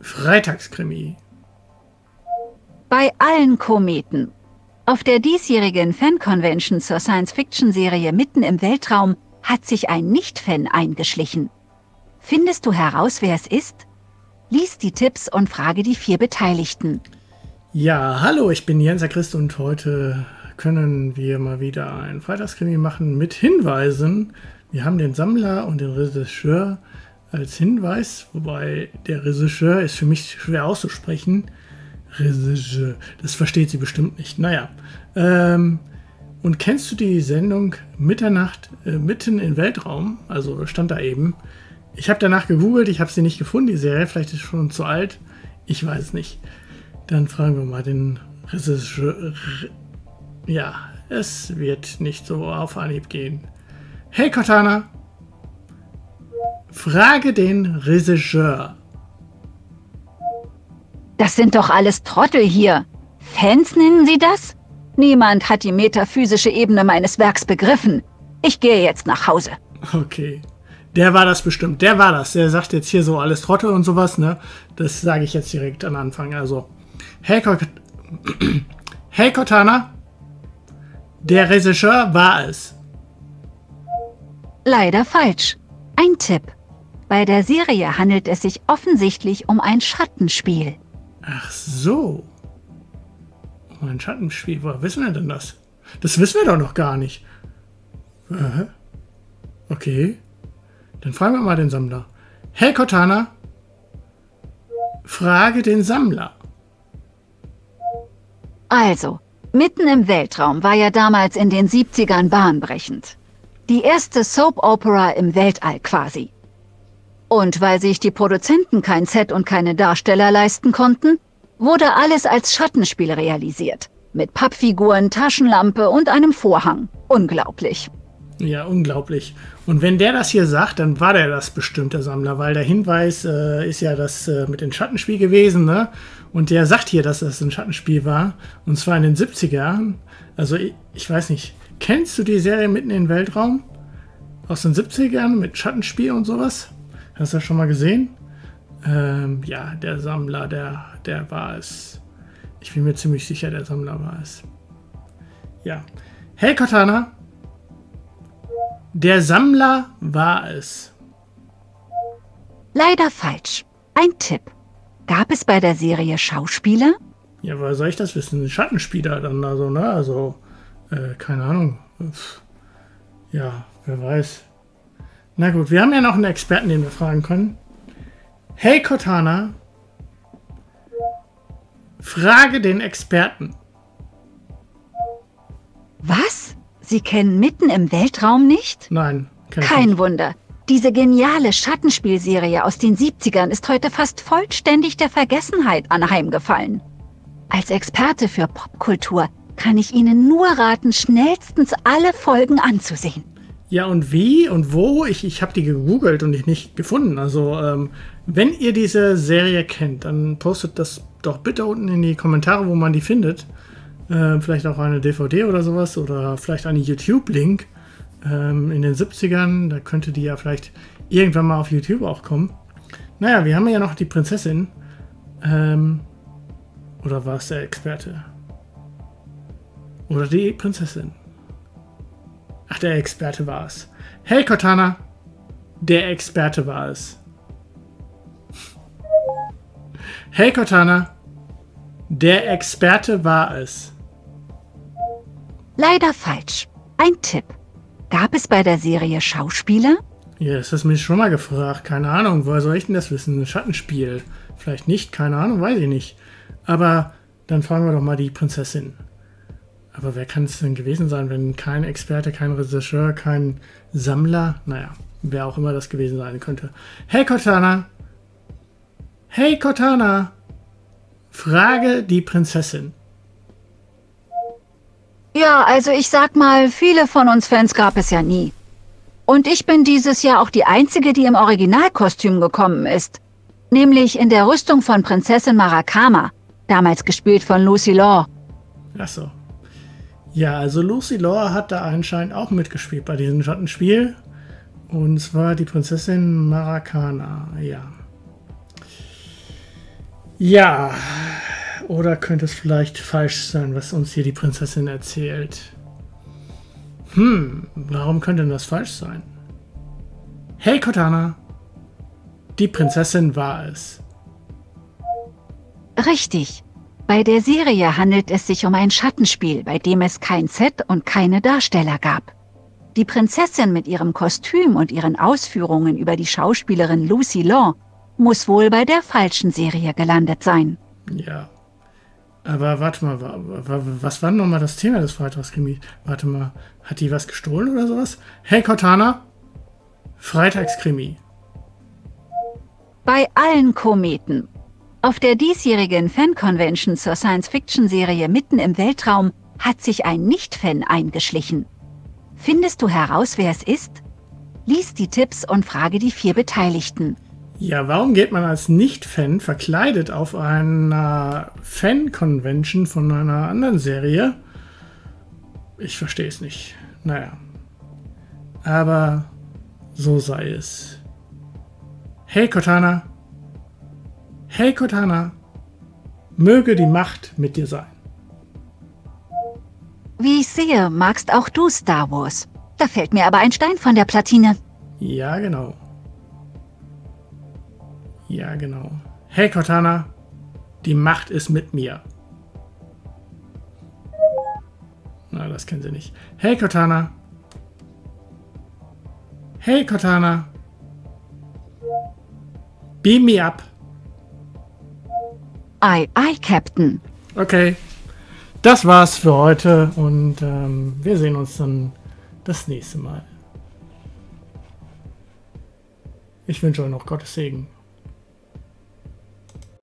Freitagskrimi. Bei allen Kometen. Auf der diesjährigen Fan-Convention zur Science-Fiction-Serie Mitten im Weltraum hat sich ein Nicht-Fan eingeschlichen. Findest du heraus, wer es ist? Lies die Tipps und frage die vier Beteiligten. Ja, hallo, ich bin Jens Christ und heute können wir mal wieder ein Freitagskrimi machen mit Hinweisen. Wir haben den Sammler und den Regisseur als Hinweis, wobei der Regisseur ist für mich schwer auszusprechen. Regisseur, das versteht sie bestimmt nicht. Naja, ähm, und kennst du die Sendung Mitternacht äh, mitten im Weltraum? Also stand da eben. Ich habe danach gegoogelt, ich habe sie nicht gefunden, die Serie. Vielleicht ist schon zu alt. Ich weiß nicht. Dann fragen wir mal den Regisseur. Ja, es wird nicht so auf Anhieb gehen. Hey Cortana! Frage den Regisseur. Das sind doch alles Trottel hier. Fans nennen Sie das? Niemand hat die metaphysische Ebene meines Werks begriffen. Ich gehe jetzt nach Hause. Okay. Der war das bestimmt. Der war das. Der sagt jetzt hier so alles Trottel und sowas, ne? Das sage ich jetzt direkt am Anfang. Also, hey, Kort hey Cortana, der Regisseur war es. Leider falsch. Ein Tipp. Bei der Serie handelt es sich offensichtlich um ein Schattenspiel. Ach so. Um ein Schattenspiel. Woher wissen wir denn das? Das wissen wir doch noch gar nicht. Äh, okay. Dann fragen wir mal den Sammler. Hey Cortana, frage den Sammler. Also, mitten im Weltraum war ja damals in den 70ern bahnbrechend. Die erste Soap-Opera im Weltall quasi. Und weil sich die Produzenten kein Set und keine Darsteller leisten konnten, wurde alles als Schattenspiel realisiert. Mit Pappfiguren, Taschenlampe und einem Vorhang. Unglaublich. Ja, unglaublich. Und wenn der das hier sagt, dann war der das bestimmt, der Sammler, weil der Hinweis äh, ist ja das äh, mit dem Schattenspiel gewesen, ne? Und der sagt hier, dass das ein Schattenspiel war. Und zwar in den 70ern. Also ich, ich weiß nicht, kennst du die Serie Mitten in den Weltraum? Aus den 70ern mit Schattenspiel und sowas? Hast du das schon mal gesehen? Ähm, ja, der Sammler, der, der war es. Ich bin mir ziemlich sicher, der Sammler war es. Ja. Hey Cortana, der Sammler war es. Leider falsch. Ein Tipp. Gab es bei der Serie Schauspieler? Ja, woher soll ich das wissen? Schattenspieler dann also, ne? Also, äh, keine Ahnung. Ja, wer weiß. Na gut, wir haben ja noch einen Experten, den wir fragen können. Hey Cortana, frage den Experten. Was? Sie kennen Mitten im Weltraum nicht? Nein. Kein nicht. Wunder. Diese geniale Schattenspielserie aus den 70ern ist heute fast vollständig der Vergessenheit anheimgefallen. Als Experte für Popkultur kann ich Ihnen nur raten, schnellstens alle Folgen anzusehen. Ja, und wie und wo? Ich, ich habe die gegoogelt und ich nicht gefunden. Also, ähm, wenn ihr diese Serie kennt, dann postet das doch bitte unten in die Kommentare, wo man die findet. Äh, vielleicht auch eine DVD oder sowas oder vielleicht einen YouTube-Link ähm, in den 70ern. Da könnte die ja vielleicht irgendwann mal auf YouTube auch kommen. Naja, wir haben ja noch die Prinzessin. Ähm, oder war es der Experte? Oder die Prinzessin? Ach, der Experte war es. Hey Cortana, der Experte war es. Hey Cortana, der Experte war es. Leider falsch. Ein Tipp. Gab es bei der Serie Schauspieler? Ja, das hast du mich schon mal gefragt. Keine Ahnung, woher soll ich denn das wissen? Ein Schattenspiel. Vielleicht nicht, keine Ahnung, weiß ich nicht. Aber dann fragen wir doch mal die Prinzessin. Aber wer kann es denn gewesen sein, wenn kein Experte, kein Regisseur, kein Sammler, naja, wer auch immer das gewesen sein könnte. Hey Cortana! Hey Cortana! Frage die Prinzessin. Ja, also ich sag mal, viele von uns Fans gab es ja nie. Und ich bin dieses Jahr auch die Einzige, die im Originalkostüm gekommen ist. Nämlich in der Rüstung von Prinzessin Marakama, damals gespielt von Lucy Law. Ach so, ja, also Lucy Law hat da anscheinend auch mitgespielt bei diesem Schattenspiel. Und zwar die Prinzessin Maracana, ja. Ja, oder könnte es vielleicht falsch sein, was uns hier die Prinzessin erzählt? Hm, warum könnte denn das falsch sein? Hey Cortana, die Prinzessin war es. Richtig. Bei der Serie handelt es sich um ein Schattenspiel, bei dem es kein Set und keine Darsteller gab. Die Prinzessin mit ihrem Kostüm und ihren Ausführungen über die Schauspielerin Lucy Law muss wohl bei der falschen Serie gelandet sein. Ja. Aber warte mal, was war nochmal das Thema des Freitagskrimis? Warte mal, hat die was gestohlen oder sowas? Hey Cortana, Freitagskrimi. Bei allen Kometen. Auf der diesjährigen Fan-Convention zur Science-Fiction-Serie Mitten im Weltraum hat sich ein Nicht-Fan eingeschlichen. Findest du heraus, wer es ist? Lies die Tipps und frage die vier Beteiligten. Ja, warum geht man als Nicht-Fan verkleidet auf einer Fan-Convention von einer anderen Serie? Ich verstehe es nicht. Naja. Aber so sei es. Hey Cortana. Hey Cortana. Möge die Macht mit dir sein. Wie ich sehe, magst auch du Star Wars. Da fällt mir aber ein Stein von der Platine. Ja, genau. Ja, genau. Hey Cortana, die Macht ist mit mir. Na, das kennen sie nicht. Hey Cortana. Hey Cortana. Beam me up. Aye, aye, Captain. Okay. Das war's für heute und ähm, wir sehen uns dann das nächste Mal. Ich wünsche euch noch Gottes Segen.